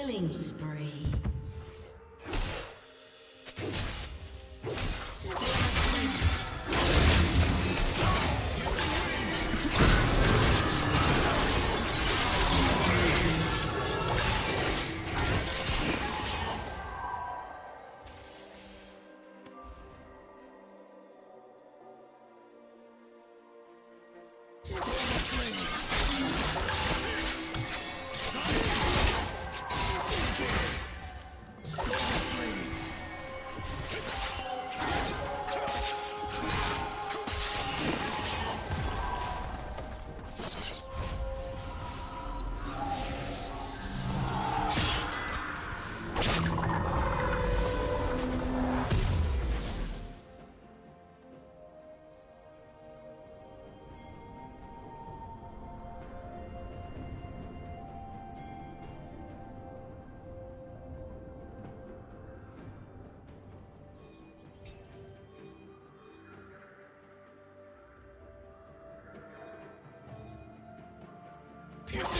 Killing spree. here.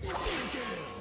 Wicked!